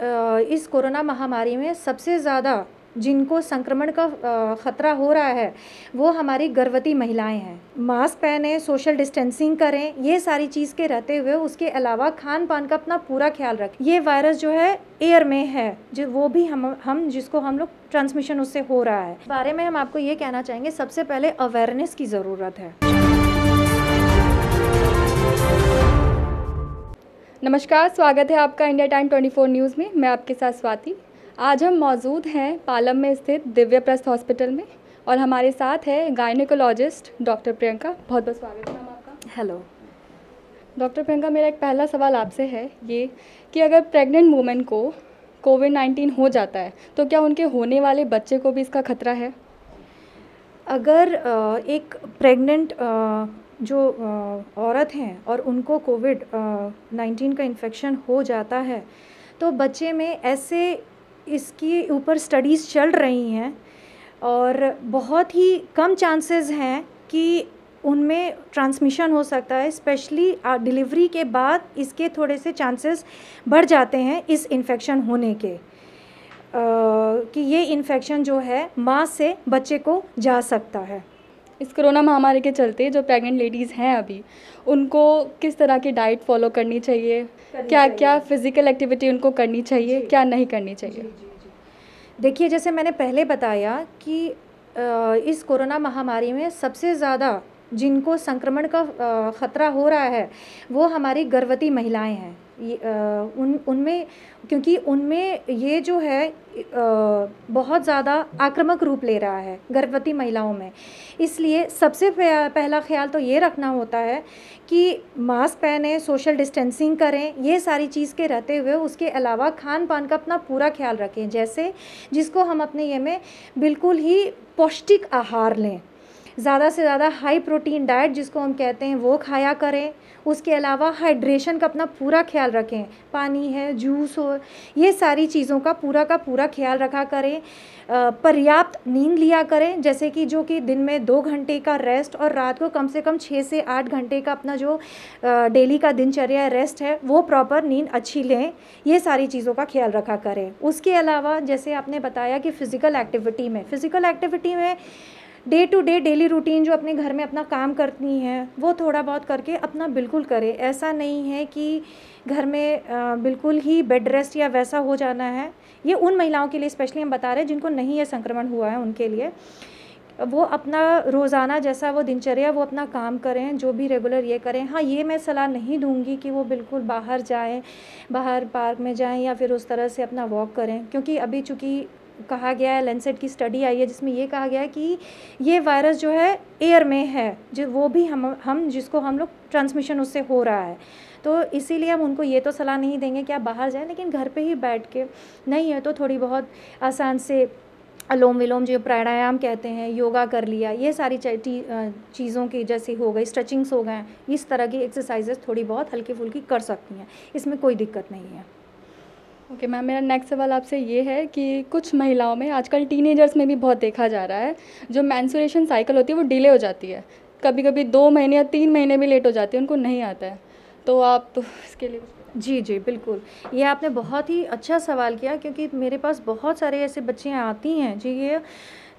इस कोरोना महामारी में सबसे ज़्यादा जिनको संक्रमण का ख़तरा हो रहा है, वो हमारी गर्भवती महिलाएँ हैं। मास्क पहने, सोशल डिस्टेंसिंग करें, ये सारी चीज़ के रहते हुए उसके अलावा खान पान का अपना पूरा ख्याल रखें। ये वायरस जो है, एयर में है, जो वो भी हम हम, जिसको हम लोग ट्रांसमिशन उससे हो रहा है। बारे में हम आपको ये कहना चाहेंगे, सबसे पहले अवेयरनेस की ज़रूरत है। नमस्कार स्वागत है आपका इंडिया टाइम 24 न्यूज़ में। मैं आपके साथ स्वाति। आज हम मौजूद हैं पालम में स्थित दिव्य प्रस्थ हॉस्पिटल में और हमारे साथ है गायनिकोलॉजिस्ट डॉक्टर प्रियंका। बहुत बहुत स्वागत है आपका। हेलो। डॉक्टर प्रियंका मेरा एक पहला सवाल आपसे है ये कि अगर प्रेग्नेंट वूमेन को कोविड नाइन्टीन हो जाता है तो क्या उनके होने वाले बच्चे को भी इसका खतरा है? अगर एक प्रेग्नेंट जो औरत हैं और उनको कोविड नाइन्टीन का इन्फेक्शन हो जाता है तो बच्चे में ऐसे इसके ऊपर स्टडीज़ चल रही हैं और बहुत ही कम चांसेस हैं कि उनमें ट्रांसमिशन हो सकता है स्पेशली डिलीवरी के बाद इसके थोड़े से चांसेस बढ़ जाते हैं इस इन्फेक्शन होने के अ, कि ये इन्फेक्शन जो है माँ से बच्चे को जा सकता है। इस कोरोना महामारी के चलते जो प्रेग्नेंट लेडीज़ हैं अभी उनको किस तरह की डाइट फॉलो करनी चाहिए? करनी क्या चाहिए। क्या फ़िज़िकल एक्टिविटी उनको करनी चाहिए क्या नहीं करनी चाहिए? देखिए जैसे मैंने पहले बताया कि इस कोरोना महामारी में सबसे ज़्यादा जिनको संक्रमण का ख़तरा हो रहा है वो हमारी गर्भवती महिलाएँ हैं। उन, उनमें, क्योंकि उनमें ये जो है बहुत ज़्यादा आक्रामक रूप ले रहा है गर्भवती महिलाओं में। इसलिए सबसे पहला ख्याल तो ये रखना होता है कि मास्क पहने, सोशल डिस्टेंसिंग करें, ये सारी चीज़ के रहते हुए उसके अलावा खान पान का अपना पूरा ख्याल रखें। जैसे जिसको हम अपने ये में बिल्कुल ही पौष्टिक आहार लें। ज़्यादा से ज़्यादा हाई प्रोटीन डाइट जिसको हम कहते हैं, वो खाया करें। उसके अलावा हाइड्रेशन का अपना पूरा ख्याल रखें। पानी है जूस हो, ये सारी चीज़ों का पूरा का पूरा ख्याल रखा करें। पर्याप्त नींद लिया करें, जैसे कि जो कि दिन में दो घंटे का रेस्ट और रात को कम से कम छः से आठ घंटे का अपना जो डेली का दिनचर्या रेस्ट है, वो प्रॉपर नींद अच्छी लें। ये सारी चीज़ों का ख्याल रखा करें। उसके अलावा जैसे आपने बताया कि फ़िज़िकल एक्टिविटी में फ़िज़िकल एक्टिविटी में day to day daily routine जो अपने घर में अपना काम करती हैं, वो थोड़ा बहुत करके अपना बिल्कुल करें। ऐसा नहीं है कि घर में बिल्कुल ही बेड रेस्ट या वैसा हो जाना है। ये उन महिलाओं के लिए स्पेशली हम बता रहे हैं जिनको नहीं ये संक्रमण हुआ है उनके लिए। वो अपना रोज़ाना जैसा वो दिनचर्या वो अपना काम करें, जो भी रेगुलर ये करें। हाँ ये मैं सलाह नहीं दूँगी कि वो बिल्कुल बाहर जाएँ, बाहर पार्क में जाएँ या फिर उस तरह से अपना वॉक करें, क्योंकि अभी चूँकि कहा गया है लेंसेट की स्टडी आई है, जिसमें ये कहा गया है कि ये वायरस जो है एयर में है, जो वो भी हम हम जिसको हम लोग ट्रांसमिशन उससे हो रहा है। तो इसीलिए हम उनको ये तो सलाह नहीं देंगे कि आप बाहर जाएँ, लेकिन घर पे ही बैठ के, नहीं है तो थोड़ी बहुत आसान से अलोम विलोम जो प्राणायाम कहते हैं, योगा कर लिया, ये सारी चीज़ों की जैसे हो गई स्ट्रेचिंग्स हो गए, इस तरह की एक्सरसाइजेस थोड़ी बहुत हल्की फुल्की कर सकती हैं, इसमें कोई दिक्कत नहीं है। ओके मैम मेरा नेक्स्ट सवाल आपसे ये है कि कुछ महिलाओं में, आजकल टीनेजर्स में भी बहुत देखा जा रहा है, जो मैंसुरेशन साइकिल होती है, वो डिले हो जाती है। कभी कभी दो महीने या तीन महीने भी लेट हो जाती है, उनको नहीं आता है। तो आप इसके लिए जी जी, बिल्कुल। ये आपने बहुत ही अच्छा सवाल किया क्योंकि मेरे पास बहुत सारे ऐसे बच्चे आती हैं, जी, ये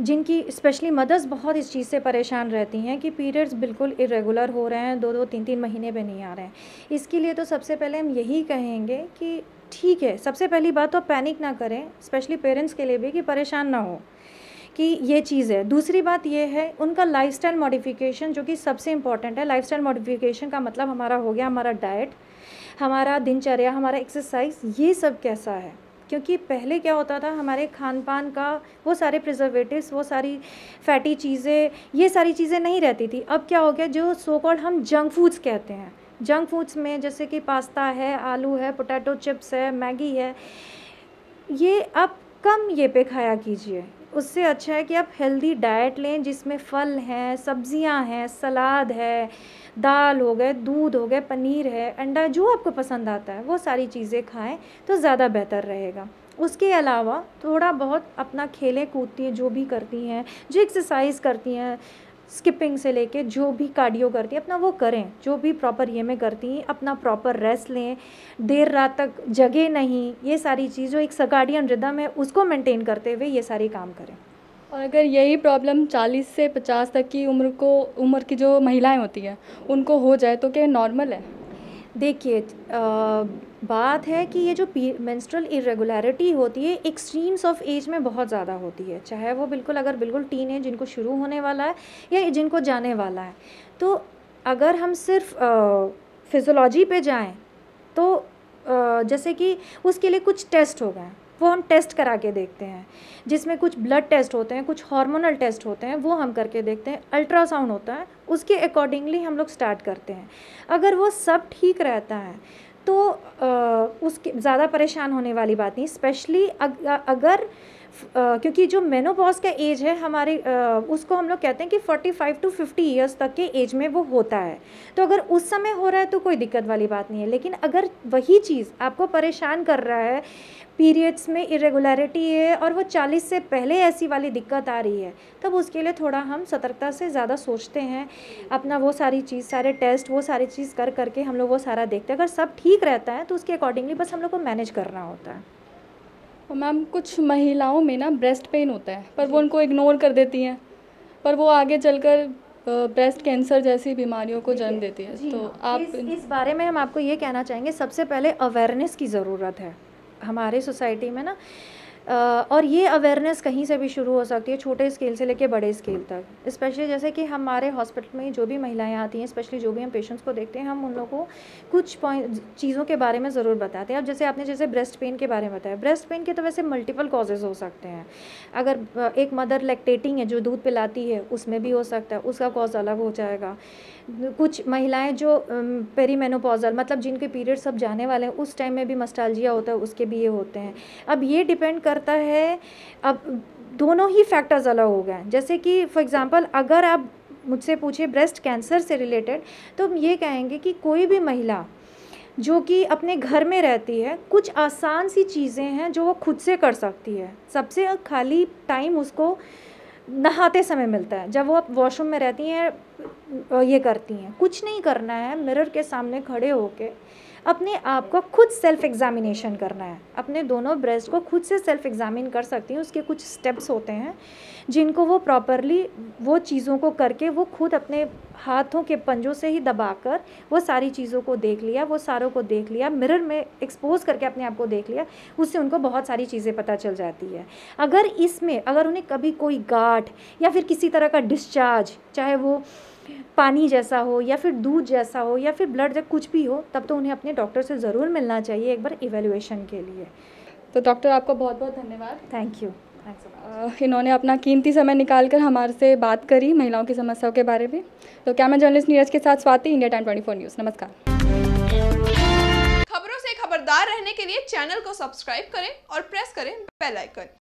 जिनकी स्पेशली मदर्स बहुत इस चीज़ से परेशान रहती हैं कि पीरियड्स बिल्कुल इरेगुलर हो रहे हैं, दो दो, तीन तीन महीने पे नहीं आ रहे हैं। इसके लिए तो सबसे पहले हम यही कहेंगे कि ठीक है, सबसे पहली बात तो पैनिक ना करें स्पेशली पेरेंट्स के लिए भी कि परेशान ना हो। कि ये चीज़ है। दूसरी बात ये है, उनका लाइफस्टाइल मॉडिफिकेशन जो कि सबसे इंपॉर्टेंट है लाइफस्टाइल मॉडिफिकेशन का मतलब हमारा हो गया, हमारा डाइट हमारा दिनचर्या, हमारा एक्सरसाइज ये सब कैसा है? क्योंकि पहले क्या होता था, हमारे खान पान का वो सारे प्रिजर्वेटिव्स वो सारी फैटी चीज़ें, ये सारी चीज़ें नहीं रहती थी। अब क्या हो गया, जो सो कॉल्ड हम जंक फूड्स कहते हैं। जंक फूड्स में जैसे कि पास्ता है, आलू है पोटैटो चिप्स है, मैगी है, ये अब कम ये पे खाया कीजिए। उससे अच्छा है कि आप हेल्दी डाइट लें जिसमें फल हैं, सब्ज़ियाँ हैं, सलाद है, दाल हो गए, दूध हो गए, पनीर है, अंडा जो आपको पसंद आता है, वो सारी चीज़ें खाएँ तो ज़्यादा बेहतर रहेगा। उसके अलावा थोड़ा बहुत अपना खेलें कूदती हैं, जो भी करती हैं, जो एक्सरसाइज करती हैं स्किपिंग से लेके जो भी कार्डियो करती हैं, अपना वो करें। जो भी प्रॉपर ये में करती हैं, अपना प्रॉपर रेस्ट लें। देर रात तक जगे नहीं, ये सारी चीज़ जो एक सगाडियन रिदम है, उसको मेंटेन करते हुए ये सारे काम करें। और अगर यही प्रॉब्लम 40 से 50 तक की उम्र को, उम्र की जो महिलाएँ होती हैं, उनको हो जाए तो क्या नॉर्मल है? देखिए बात है कि ये जो मेंस्ट्रुअल इरेगुलरिटी होती है एक्सट्रीम्स ऑफ़ एज में बहुत ज़्यादा होती है। चाहे वो बिल्कुल अगर बिल्कुल टीन है जिनको शुरू होने वाला है या जिनको जाने वाला है। तो अगर हम सिर्फ़ फिज़ोलॉजी पे जाएँ तो आ, जैसे कि उसके लिए कुछ टेस्ट हो गए। वो हम टेस्ट करा के देखते हैं। जिसमें कुछ ब्लड टेस्ट होते हैं, कुछ हार्मोनल टेस्ट होते हैं, वो हम करके देखते हैं। अल्ट्रासाउंड होता है, उसके अकॉर्डिंगली हम लोग स्टार्ट करते हैं। अगर वो सब ठीक रहता है तो उसके, ज़्यादा परेशान होने वाली बात नहीं। स्पेशली अगर क्योंकि जो मेनोपॉज का एज है हमारे उसको हम लोग कहते हैं कि 45 टू 50 इयर्स तक के एज में वो होता है। तो अगर उस समय हो रहा है तो कोई दिक्कत वाली बात नहीं है। लेकिन अगर वही चीज़ आपको परेशान कर रहा है पीरियड्स में इरेगुलरिटी है और वो 40 से पहले ऐसी वाली दिक्कत आ रही है, तब उसके लिए थोड़ा हम सतर्कता से ज़्यादा सोचते हैं। अपना वो सारी चीज़, सारे टेस्ट वो सारी चीज़ कर, करके हम लोग वो सारा देखते हैं। अगर सब ठीक रहता है तो उसके अकॉर्डिंगली बस हम लोग को मैनेज करना होता है। मैम कुछ महिलाओं में ना ब्रेस्ट पेन होता है पर वो उनको इग्नोर कर देती हैं। पर वो आगे चलकर ब्रेस्ट कैंसर जैसी बीमारियों को जन्म देती है। तो हाँ, आप इस, इस बारे में हम आपको ये कहना चाहेंगे सबसे पहले अवेयरनेस की ज़रूरत है। हमारे सोसाइटी में ना और ये अवेयरनेस कहीं से भी शुरू हो सकती है, छोटे स्केल से लेके बड़े स्केल तक। स्पेशली जैसे कि हमारे हॉस्पिटल में जो भी महिलाएँ आती हैं स्पेशली जो भी हम पेशेंट्स को देखते हैं, हम उन लोगों को कुछ पॉइंट चीज़ों के बारे में ज़रूर बताते हैं। अब जैसे आपने जैसे ब्रेस्ट पेन के बारे में बताया ब्रेस्ट पेन के तो वैसे मल्टीपल कॉजेज़ हो सकते हैं। अगर एक मदर लेक्टेटिंग है, जो दूध पिलाती है, उसमें भी हो सकता है, उसका कॉज अलग हो जाएगा। कुछ महिलाएँ जो पेरीमेनोपॉजल मतलब जिनके पीरियड सब जाने वाले हैं, उस टाइम में भी मस्टालजिया होता है, उसके भी ये होते हैं। अब ये डिपेंड करता है, अब दोनों ही फैक्टर्स अलग हो गए हैं। जैसे कि फॉर एग्ज़ाम्पल अगर आप मुझसे पूछे ब्रेस्ट कैंसर से रिलेटेड तो हम ये कहेंगे कि कोई भी महिला जो कि अपने घर में रहती है, कुछ आसान सी चीज़ें हैं जो वो खुद से कर सकती है। सबसे खाली टाइम उसको नहाते समय मिलता है। जब वो वॉशरूम में रहती हैं ये करती हैं। कुछ नहीं करना है मिरर के सामने खड़े होके अपने आप को खुद सेल्फ एग्ज़ामिनेशन करना है। अपने दोनों ब्रेस्ट को खुद से सेल्फ एग्ज़ामिन कर सकती हैं, उसके कुछ स्टेप्स होते हैं, जिनको वो प्रॉपरली वो चीज़ों को करके वो खुद अपने हाथों के पंजों से ही दबाकर वो सारी चीज़ों को देख लिया, वो सारों को देख लिया मिरर में एक्सपोज करके अपने आप को देख लिया, उससे उनको बहुत सारी चीज़ें पता चल जाती है। अगर इसमें, अगर उन्हें कभी कोई गाठ या फिर किसी तरह का डिस्चार्ज चाहे वो पानी जैसा हो या फिर दूध जैसा हो या फिर ब्लड जब कुछ भी हो तब तो उन्हें अपने डॉक्टर से ज़रूर मिलना चाहिए एक बार इवेल्युएशन के लिए। तो डॉक्टर आपका बहुत बहुत धन्यवाद थैंक यू इन्होंने अपना कीमती समय निकाल कर हमारे से बात करी महिलाओं की समस्याओं के बारे में। तो क्या मैं जर्नलिस्ट नीरज के साथ Swati India time twenty news. नमस्कार। खबरों से खबरदार रहने के लिए चैनल को सब्सक्राइब करें और प्रेस करें बेल आइकन।